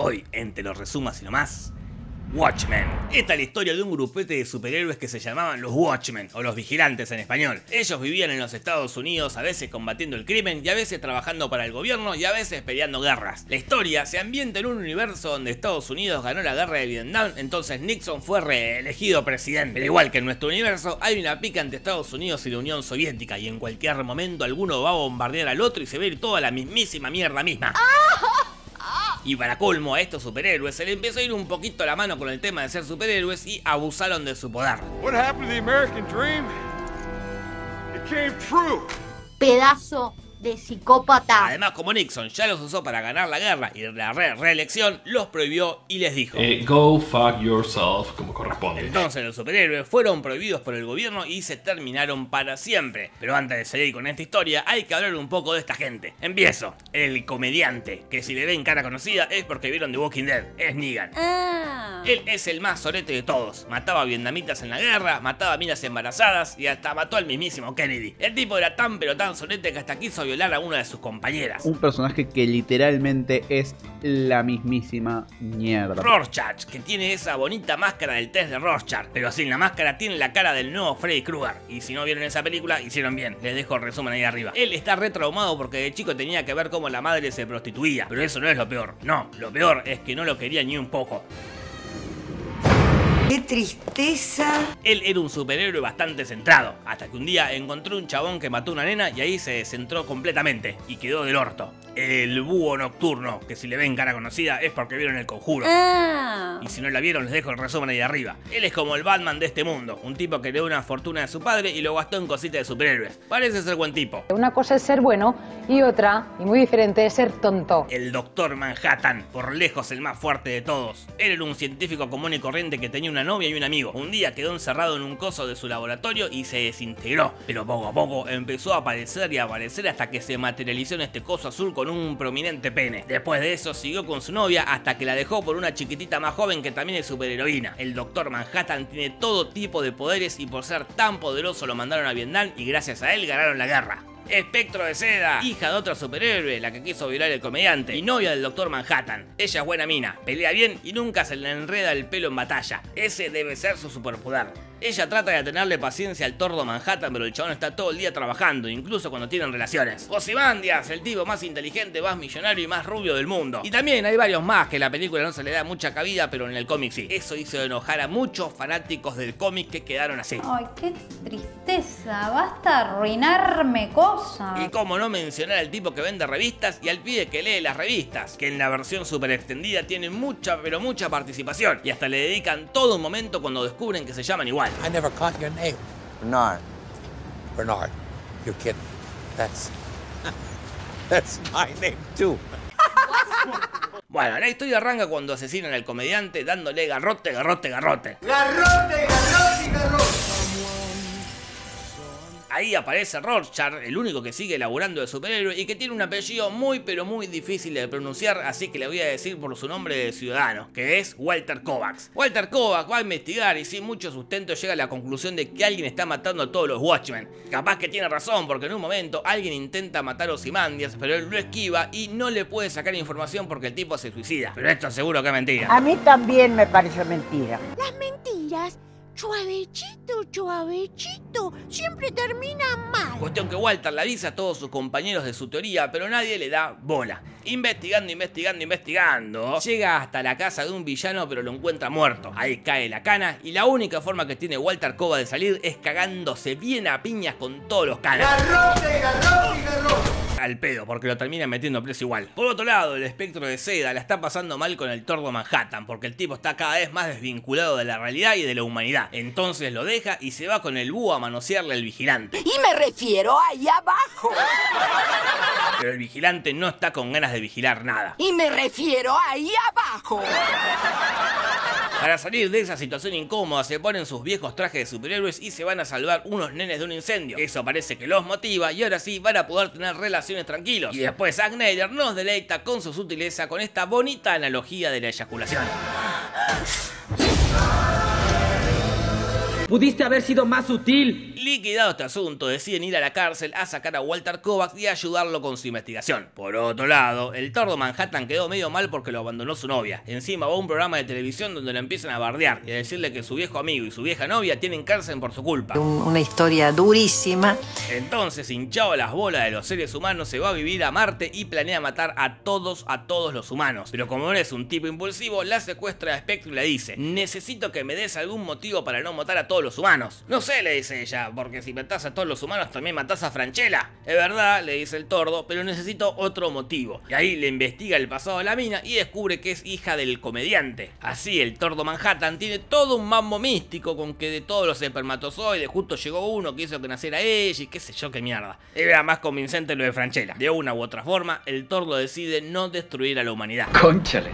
Hoy, en Te lo resumas y no más, Watchmen. Esta es la historia de un grupete de superhéroes que se llamaban los Watchmen, o los vigilantes en español. Ellos vivían en los Estados Unidos, a veces combatiendo el crimen, y a veces trabajando para el gobierno, y a veces peleando guerras. La historia se ambienta en un universo donde Estados Unidos ganó la guerra de Vietnam, entonces Nixon fue reelegido presidente. Pero igual que en nuestro universo, hay una pica entre Estados Unidos y la Unión Soviética, y en cualquier momento alguno va a bombardear al otro y se va a ir toda la mismísima mierda misma. Y para colmo a estos superhéroes se le empezó a ir un poquito la mano con el tema de ser superhéroes y abusaron de su poder. What happened to the American dream? It came true. Pedazo de psicópata. Además, como Nixon ya los usó para ganar la guerra y la re reelección, los prohibió y les dijo: Eh, go fuck yourself, como corresponde. Entonces los superhéroes fueron prohibidos por el gobierno y se terminaron para siempre. Pero antes de seguir con esta historia, hay que hablar un poco de esta gente. Empiezo. El comediante, que si le ven cara conocida es porque vieron The Walking Dead, es Negan. Ah. Él es el más sorete de todos. Mataba a vietnamitas en la guerra, mataba a minas embarazadas y hasta mató al mismísimo Kennedy. El tipo era tan pero tan sorete que hasta quiso violar a una de sus compañeras. Un personaje que literalmente es la mismísima mierda. Rorschach, que tiene esa bonita máscara del test de Rorschach, pero sin la máscara tiene la cara del nuevo Freddy Krueger. Y si no vieron esa película, hicieron bien. Les dejo el resumen ahí arriba. Él está retraumado porque de chico tenía que ver cómo la madre se prostituía. Pero eso no es lo peor. No, lo peor es que no lo quería ni un poco. ¡Qué tristeza! Él era un superhéroe bastante centrado, hasta que un día encontró un chabón que mató a una nena y ahí se centró completamente y quedó del orto. El búho nocturno, que si le ven cara conocida es porque vieron el conjuro. Ah. Y si no la vieron, les dejo el resumen ahí arriba. Él es como el Batman de este mundo, un tipo que le dio una fortuna de su padre y lo gastó en cositas de superhéroes. Parece ser buen tipo. Una cosa es ser bueno y otra, y muy diferente, es ser tonto. El Doctor Manhattan, por lejos el más fuerte de todos. Él era un científico común y corriente que tenía una novia y un amigo. Un día quedó encerrado en un coso de su laboratorio y se desintegró. Pero poco a poco empezó a aparecer y a aparecer hasta que se materializó en este coso azul con un prominente pene. Después de eso siguió con su novia hasta que la dejó por una chiquitita más joven que también es superheroína. El Doctor Manhattan tiene todo tipo de poderes y por ser tan poderoso lo mandaron a Vietnam y gracias a él ganaron la guerra. Espectro de Seda, hija de otro superhéroe, la que quiso violar el comediante, y novia del Doctor Manhattan. Ella es buena mina, pelea bien y nunca se le enreda el pelo en batalla. Ese debe ser su superpoder. Ella trata de tenerle paciencia al tordo Manhattan, pero el chabón está todo el día trabajando, incluso cuando tienen relaciones. Ozymandias, el tipo más inteligente, más millonario y más rubio del mundo. Y también hay varios más que la película no se le da mucha cabida, pero en el cómic sí. Eso hizo enojar a muchos fanáticos del cómic que quedaron así. Ay, qué tristeza. Basta arruinarme cosas. Y cómo no mencionar al tipo que vende revistas y al pibe que lee las revistas, que en la versión super extendida tiene mucha pero mucha participación y hasta le dedican todo un momento cuando descubren que se llaman igual. I never caught your name. Bernard. Bernard. You're kidding. That's. That's my name, too. Bueno, la historia arranca cuando asesinan al comediante dándole garrote, garrote, garrote. ¡Garrote, garrote, garrote! Ahí aparece Rorschach, el único que sigue laburando de superhéroe y que tiene un apellido muy pero muy difícil de pronunciar, así que le voy a decir por su nombre de ciudadano, que es Walter Kovacs. Walter Kovacs va a investigar y sin mucho sustento llega a la conclusión de que alguien está matando a todos los Watchmen. Capaz que tiene razón, porque en un momento alguien intenta matar a Ozymandias, pero él lo esquiva y no le puede sacar información porque el tipo se suicida. Pero esto seguro que es mentira. A mí también me parece mentira. Las mentiras, suavechito, suavechito, siempre terminan mal. Cuestión que Walter le avisa a todos sus compañeros de su teoría, pero nadie le da bola. Investigando, investigando, investigando, llega hasta la casa de un villano, pero lo encuentra muerto. Ahí cae la cana y la única forma que tiene Walter Cova de salir es cagándose bien a piñas con todos los canas. ¡Garrote, garrote, garrote! Al pedo, porque lo termina metiendo preso igual. Por otro lado, el espectro de seda la está pasando mal con el tordo Manhattan, porque el tipo está cada vez más desvinculado de la realidad y de la humanidad. Entonces lo deja y se va con el búho a manosearle al vigilante. Y me refiero ahí abajo. Pero el vigilante no está con ganas de vigilar nada. Y me refiero ahí abajo. Para salir de esa situación incómoda se ponen sus viejos trajes de superhéroes y se van a salvar unos nenes de un incendio. Eso parece que los motiva y ahora sí van a poder tener relaciones tranquilos. Y después Zack nos deleita con su sutileza con esta bonita analogía de la eyaculación. Pudiste haber sido más sutil. Liquidado este asunto, deciden ir a la cárcel a sacar a Walter Kovacs y ayudarlo con su investigación. Por otro lado, el tordo Manhattan quedó medio mal porque lo abandonó su novia. Encima va a un programa de televisión donde lo empiezan a bardear y a decirle que su viejo amigo y su vieja novia tienen cárcel por su culpa. Una historia durísima. Entonces, hinchado a las bolas de los seres humanos, se va a vivir a Marte y planea matar a todos, a todos los humanos. Pero como no es un tipo impulsivo, la secuestra a Spectre y le dice, necesito que me des algún motivo para no matar a todos los humanos. No sé, le dice ella, porque si matás a todos los humanos también matás a Franchella. Es verdad, le dice el tordo, pero necesito otro motivo. Y ahí le investiga el pasado de la mina y descubre que es hija del comediante. Así, el tordo Manhattan tiene todo un mambo místico con que de todos los espermatozoides justo llegó uno que hizo que naciera ella y qué sé yo qué mierda. Era más convincente lo de Franchella. De una u otra forma, el tordo decide no destruir a la humanidad. Conchale.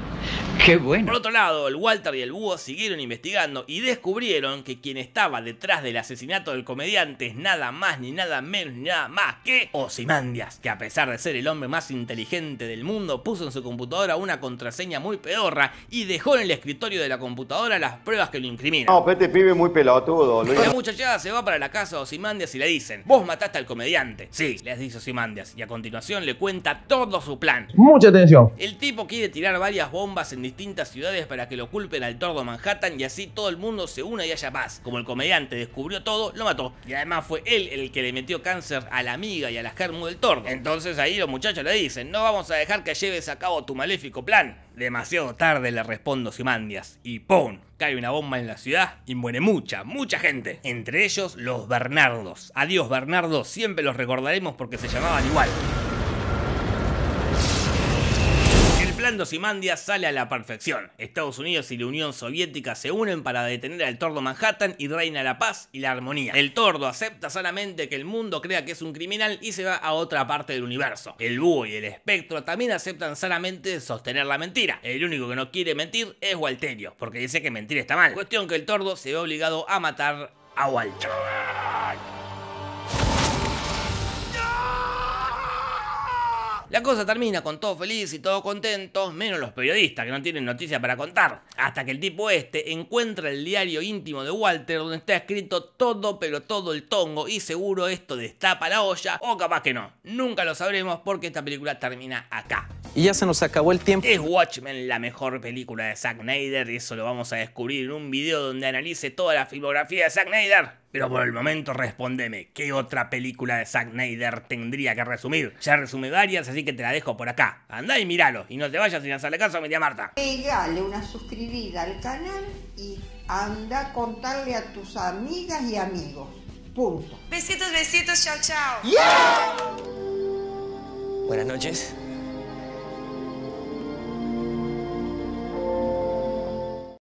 Qué bueno. Por otro lado, el Walter y el búho siguieron investigando y descubrieron que quien estaba detrás del asesinato del comediante es nada más ni nada menos ni nada más que Ozymandias, que a pesar de ser el hombre más inteligente del mundo, puso en su computadora una contraseña muy pedorra y dejó en el escritorio de la computadora las pruebas que lo incriminan. No, pero este pibe muy pelotudo. Luis. La muchachada se va para la casa de Ozymandias y le dicen, vos mataste al comediante. Sí, les dice Ozymandias, y a continuación le cuenta todo su plan. Mucha atención. El tipo quiere tirar varias bombas en distintas ciudades para que lo culpen al tordo Manhattan y así todo el mundo se una y haya paz. Como el comediante descubrió todo, lo mató. Y además fue él el que le metió cáncer a la amiga y a la germu del tordo. Entonces ahí los muchachos le dicen, no vamos a dejar que lleves a cabo tu maléfico plan. Demasiado tarde le respondo Simandias y ¡pum! Cae una bomba en la ciudad y muere mucha, mucha gente. Entre ellos los Bernardos. Adiós Bernardo, siempre los recordaremos porque se llamaban igual. De Ozymandias sale a la perfección. Estados Unidos y la Unión Soviética se unen para detener al tordo Manhattan y reina la paz y la armonía. El tordo acepta sanamente que el mundo crea que es un criminal y se va a otra parte del universo. El búho y el espectro también aceptan sanamente sostener la mentira. El único que no quiere mentir es Walterio, porque dice que mentir está mal. Cuestión que el tordo se ve obligado a matar a Walter. La cosa termina con todo feliz y todo contento, menos los periodistas que no tienen noticias para contar. Hasta que el tipo este encuentra el diario íntimo de Walter donde está escrito todo pero todo el tongo y seguro esto destapa la olla o capaz que no. Nunca lo sabremos porque esta película termina acá. Y ya se nos acabó el tiempo. ¿Es Watchmen la mejor película de Zack Snyder? Y eso lo vamos a descubrir en un video donde analice toda la filmografía de Zack Snyder. Pero por el momento respóndeme, ¿qué otra película de Zack Snyder tendría que resumir? Ya resumí varias, así que te la dejo por acá. Andá y míralo, y no te vayas sin hacerle caso a mi tía Marta. Pegale una suscribida al canal y anda a contarle a tus amigas y amigos. Punto. Besitos, besitos, chao, chao. Buenas noches.